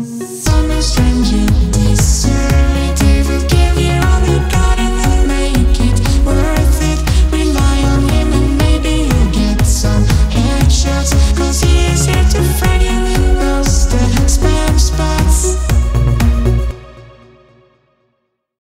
Some stranger